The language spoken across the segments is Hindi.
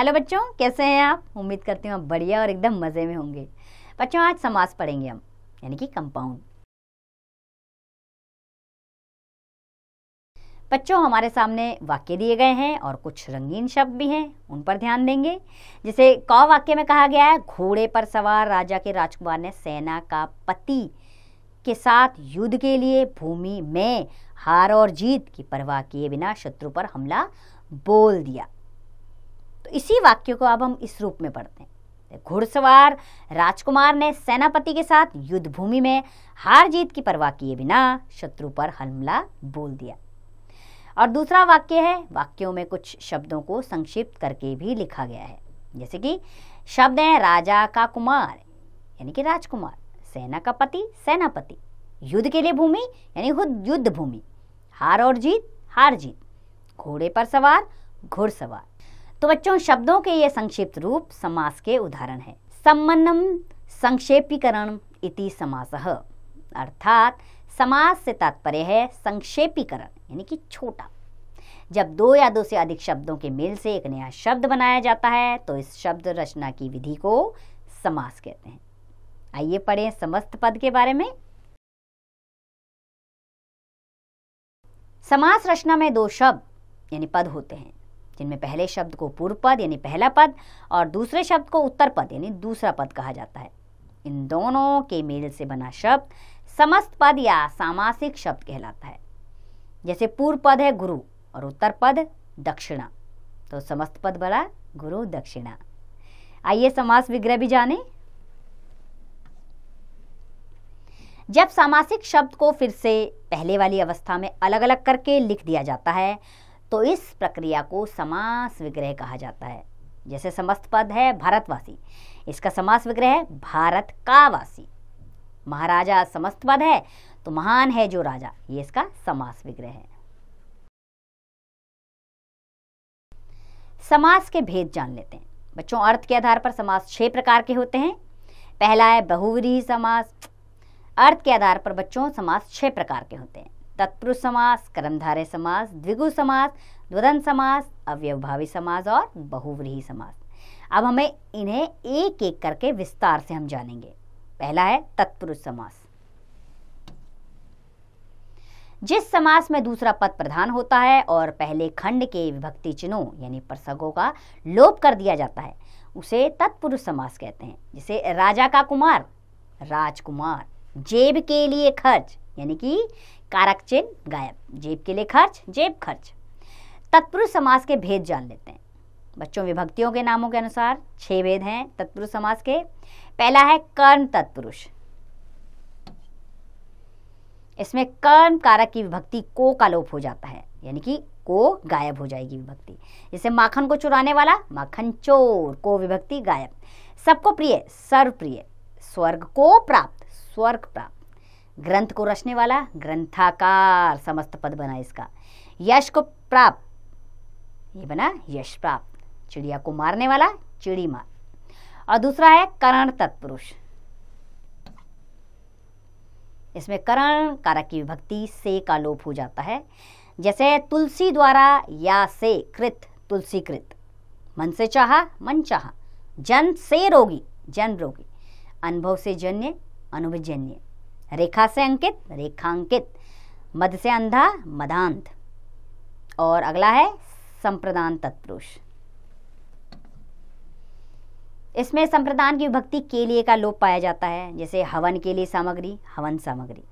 हेलो बच्चों, कैसे हैं आप? उम्मीद करती हूँ आप बढ़िया और एकदम मज़े में होंगे। बच्चों, आज समास पढ़ेंगे हम, यानी कि कंपाउंड। बच्चों, हमारे सामने वाक्य दिए गए हैं और कुछ रंगीन शब्द भी हैं, उन पर ध्यान देंगे। जैसे कौ वाक्य में कहा गया है, घोड़े पर सवार राजा के राजकुमार ने सेना का पति के साथ युद्ध के लिए भूमि में हार और जीत की परवाह किए बिना शत्रु पर हमला बोल दिया। तो इसी वाक्य को अब हम इस रूप में पढ़ते हैं। घुड़सवार राजकुमार ने सेनापति के साथ युद्ध भूमि में हार जीत की परवाह किए बिना शत्रु पर हमला बोल दिया। और दूसरा वाक्य है, वाक्यों में कुछ शब्दों को संक्षिप्त करके भी लिखा गया है। जैसे कि, शब्द है राजा का कुमार, यानी कि राजकुमार, सेना का पति, सेनापति, युद्ध के लिए भूमि, यानी युद्ध भूमि हार और जीत, हार जीत, घोड़े पर सवार, घुड़सवार। तो बच्चों शब्दों के ये संक्षिप्त रूप समास के उदाहरण है। सम्मन्नम संक्षेपीकरण इति समास। अर्थात, समास से तात्पर्य है संक्षेपीकरण, यानी कि छोटा। जब दो या दो से अधिक शब्दों के मेल से एक नया शब्द बनाया जाता है तो इस शब्द रचना की विधि को समास कहते हैं। आइए पढ़ें समस्त पद के बारे में। समास रचना में दो शब्द, यानी पद होते हैं। जिनमें पहले शब्द को पूर्व पद यानी पहला पद और दूसरे शब्द को उत्तर पद यानी दूसरा पद कहा जाता है। इन दोनों के मेल से बना शब्द समस्त पद या सामासिक शब्द कहलाता है। जैसे पूर्व पद है गुरु और उत्तर पद दक्षिणा। तो समस्त पद बड़ा गुरु दक्षिणा। आइए समास विग्रह भी जाने। जब सामासिक शब्द को फिर से पहले वाली अवस्था में अलग अलग करके लिख दिया जाता है तो इस प्रक्रिया को समास विग्रह कहा जाता है। जैसे समस्त पद है भारतवासी, इसका समास विग्रह है भारत का वासी। महाराजा समस्त पद है तो महान है जो राजा, ये इसका समास विग्रह है। समास के भेद जान लेते हैं। बच्चों, अर्थ के आधार पर समास छह प्रकार के होते हैं। पहला है बहुवरी समास। अर्थ के आधार पर बच्चों, समास छह प्रकार के होते हैं। तत्पुरुष समास, कर्मधारय समास, द्विगु समास, द्वदन समास, अव्यवभावी समास और बहुव्रीही समास। अब हमें इन्हें एक एक करके विस्तार से हम जानेंगे। पहला है तत्पुरुष समास। जिस समास में दूसरा पद प्रधान होता है और पहले खंड के विभक्ति चिन्हों, यानी प्रसगों का लोप कर दिया जाता है, उसे तत्पुरुष समास कहते हैं। जिसे राजा का कुमार, राजकुमार, जेब के लिए खर्च, यानी कि कारक चिन्ह, गायब। जेब के लिए खर्च, जेब खर्च। तत्पुरुष समास के भेद जान लेते हैं। बच्चों विभक्तियों के नामों के अनुसार छह भेद हैं तत्पुरुष समास के। पहला है कर्ण तत्पुरुष। इसमें कर्म कारक की विभक्ति को का लोप हो जाता है, यानी कि को गायब हो जाएगी विभक्ति। जैसे माखन को चुराने वाला, माखन चोर, को विभक्ति गायब। सबको प्रिय सर्व प्रिय स्वर्ग को प्राप्त, स्वर्ग प्राप्त। ग्रंथ को रचने वाला ग्रंथाकार समस्त पद बना इसका। यश को प्राप्त ये बना यश प्राप्त चिड़िया को मारने वाला चिड़ी मार। और दूसरा है करण तत्पुरुष। इसमें करण कारक की विभक्ति से का लोप हो जाता है। जैसे तुलसी द्वारा या से कृत, तुलसी कृत। मन से चाहा, मन चाहा। जन से रोगी, जन रोगी। अनुभव से जन्य अनुभजन्य रेखा से अंकित, रेखांकित। मध से अंधा, मदांत। और अगला है संप्रदान तत्पुरुष। इसमें संप्रदान की विभक्ति के लिए का लोप पाया जाता है, जैसे हवन के लिए सामग्री, हवन सामग्री।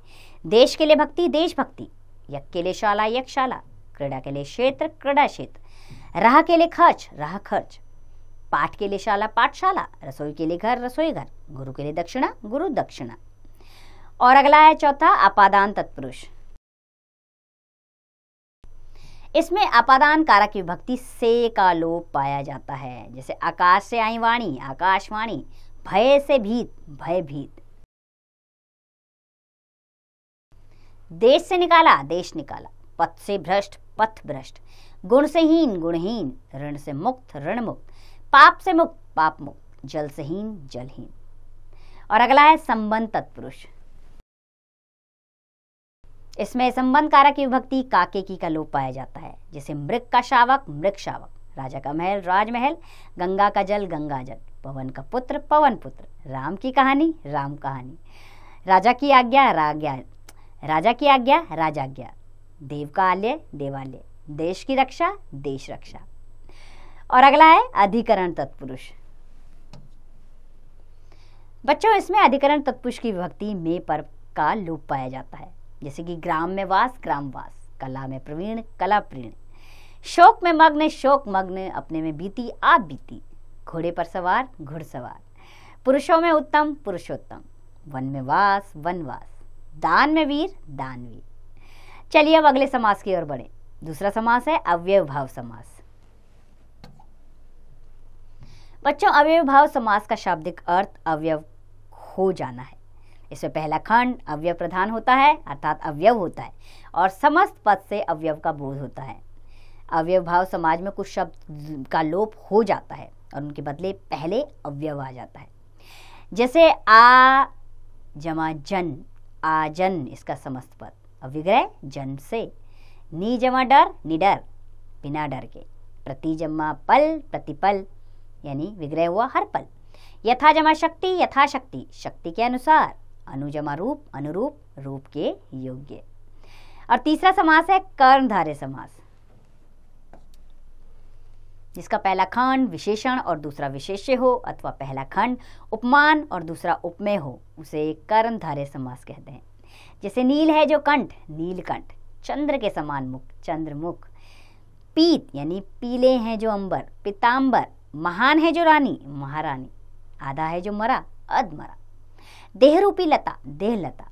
देश के लिए भक्ति देश भक्ति यज्ञ के लिए शाला, यज्ञशाला। क्रीड़ा के लिए क्षेत्र, क्रीड़ा क्षेत्र। राह के लिए खर्च, राह खर्च। पाठ के लिए शाला, पाठशाला। रसोई के लिए घर, रसोई घर। गुरु के लिए दक्षिणा, गुरु दक्षिणा। और अगला है चौथा अपादान तत्पुरुष। इसमें अपादान कारक विभक्ति से का लोप पाया जाता है, जैसे आकाश से आई वाणी, आकाशवाणी, भय से भीत, भय भीत। देश से निकाला, देश निकाला, पथ से भ्रष्ट, पथ भ्रष्ट। गुण से हीन, गुणहीन, ऋण से मुक्त ऋण मुक्त पाप से मुक्त, पाप मुक्त, जल से हीन जलहीन और अगला है संबंध तत्पुरुष। इसमें संबंध कारक की विभक्ति काके की का लोप पाया जाता है, जैसे मृग का शावक, मृग शावक, राजा का महल, राजमहल, गंगा का जल, गंगा जल, पवन का पुत्र, पवन पुत्र, राम की कहानी, राम कहानी। राजा की आज्ञा राज्ञा राजा की आज्ञा राजाज्ञा देव का आलय, देवालय, देश की रक्षा, देश रक्षा। और अगला है अधिकरण तत्पुरुष। बच्चों, इसमें अधिकरण तत्पुरुष की विभक्ति में पर का लोप पाया जाता है। जैसे कि ग्राम में वास, ग्राम वास। कला में प्रवीण, कला प्रवीण शोक में मग्न, शोक मग्न, अपने में बीती, आप बीती। घोड़े पर सवार घुड़सवार पुरुषों में उत्तम, पुरुषोत्तम। वन में वास वनवास दान में वीर दानवीर चलिए अब अगले समास की ओर बढ़े। दूसरा समास है अव्यव भाव समास। बच्चों, अव्यव भाव समास का शाब्दिक अर्थ अवयव हो जाना है। इसमें पहला खंड अवयव प्रधान होता है, अर्थात अवयव होता है, और समस्त पद से अवयव का बोध होता है। अवयव भाव समाज में कुछ शब्द का लोप हो जाता है और उनके बदले पहले अवयव आ जाता है। जैसे आ, जमा, जन आजन इसका समस्त पद। अविग्रह, जन से। नी, जमा, डर, निडर, बिना डर के। प्रति, जमा, पल, प्रतिपल, यानी विग्रह हुआ हर पल। यथा, जमा, शक्ति, यथाशक्ति। शक्ति के अनुसार। अनुजमा रूप, अनुरूप, रूप के योग्य। और तीसरा समास है कर्णधार्य समास। जिसका पहला खंड विशेषण और दूसरा विशेष्य हो, अथवा पहला खंड उपमान और दूसरा उपमेय हो, उसे कर्णधार्य समास कहते हैं। जैसे नील है जो कंठ, नीलकंठ, चंद्र के समान मुख, चंद्रमुख। पीत, यानी पीले हैं जो अंबर पिताम्बर महान है जो रानी, महारानी। आधा है जो मरा अध मरा देहरूपी लता, देह लता।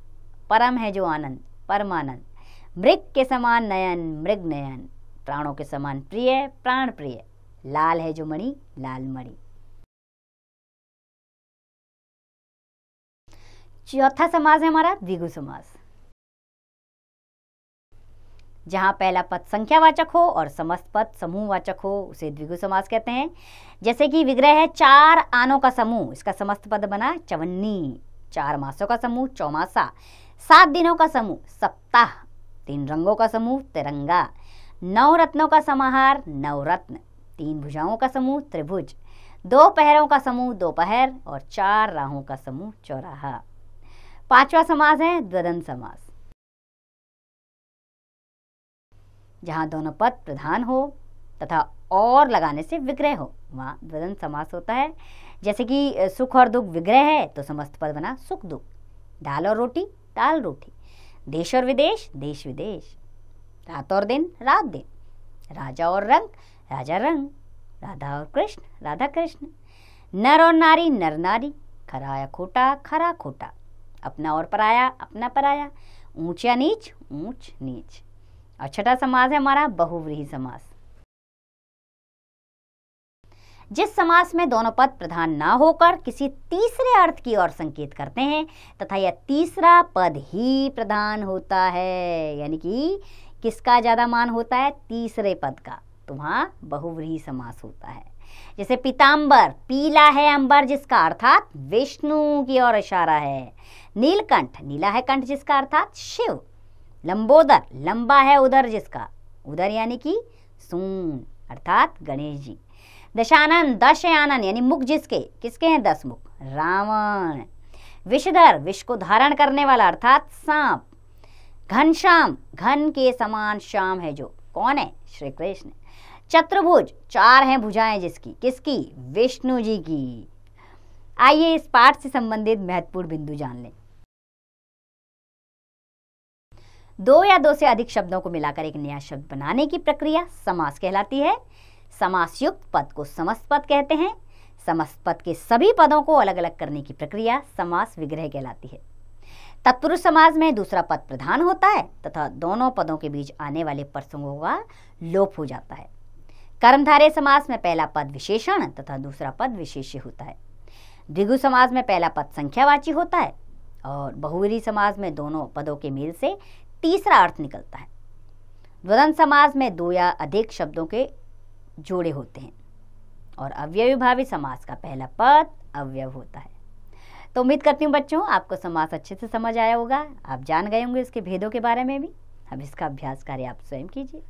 परम है जो आनंद, परमानंद। मृग के समान नयन, मृग नयन। प्राणों के समान प्रिय, प्राण प्रिय। लाल है जो मणि, लाल मणि। चौथा समाज है हमारा, द्विगु समास जहाँ पहला पद संख्यावाचक हो और समस्त पद समूहवाचक हो, उसे द्विगु समास कहते हैं। जैसे कि विग्रह है चार आनों का समूह, इसका समस्त पद बना चवन्नी। चार मासों का समूह, चौमासा। सात दिनों का समूह, सप्ताह। तीन रंगों का समूह, तिरंगा। नौ रत्नों का समाहार नवरत्न तीन भुजाओं का समूह, त्रिभुज। दो पहरों का समूह दोपहर और चार राहों का समूह, चौराहा। पांचवा समास है द्वदन समास। जहाँ दोनों पद प्रधान हो तथा और लगाने से विग्रह हो, वहाँ द्वदन समास होता है। जैसे कि सुख और दुख विग्रह है तो समस्त पद बना सुख दुख। दाल और रोटी, दाल रोटी। देश और विदेश, देश विदेश। रात और दिन, रात दिन। राजा और रंग, राजा रंग। राधा और कृष्ण, राधा कृष्ण। नर और नारी, नर नारी। खरा या खोटा, खरा खोटा। अपना और पराया, अपना पराया। ऊंच या नीच, ऊंच, नीच। और छठा समाज है हमारा बहुव्रीही समास जिस समास में दोनों पद प्रधान ना होकर किसी तीसरे अर्थ की ओर संकेत करते हैं, तथा यह तीसरा पद ही प्रधान होता है। यानी कि किसका ज़्यादा मान होता है? तीसरे पद का। तो वहाँ बहुव्रीही समास होता है। जैसे पीताम्बर पीला है अंबर जिसका अर्थात विष्णु की ओर इशारा है। नीलकंठ, नीला है कंठ जिसका अर्थात शिव। लंबोदर, लंबा है उधर जिसका। उधर यानी कि सून, अर्थात गणेश जी। दशानन दश आनंद यानी मुख जिसके, किसके हैं? दस मुख। रावण। विषधर, विष को धारण करने वाला, अर्थात सांप। घनश्याम, घन के समान श्याम है जो। कौन है? श्री कृष्ण चतुर्भुज, चार हैं भुजाएँ जिसकी। किसकी? विष्णु जी की। आइए इस पाठ से संबंधित महत्वपूर्ण बिंदु जान लें। दो या दो से अधिक शब्दों को मिलाकर एक नया शब्द बनाने की प्रक्रिया समास कहलाती है। समास युक्त पद को समस्त पद कहते हैं। समस्त पद के सभी पदों को अलग अलग करने की प्रक्रिया समास विग्रह कहलाती है। तत्पुरुष समाज में दूसरा पद प्रधान होता है तथा दोनों पदों के बीच आने वाले प्रसंगों का लोप हो जाता है। कर्मधारय समास में पहला पद विशेषण तथा दूसरा पद विशेष्य होता है। द्विगु समाज में पहला पद संख्यावाची होता है और बहुवीरी समाज में दोनों पदों के मेल से तीसरा अर्थ निकलता है। द्वंद समाज में दो या अधिक शब्दों के जोड़े होते हैं। और अव्ययभावी समास का पहला पद अव्यव होता है। तो उम्मीद करती हूँ बच्चों, आपको समास अच्छे से समझ आया होगा। आप जान गए होंगे इसके भेदों के बारे में भी। अब इसका अभ्यास कार्य आप स्वयं कीजिए।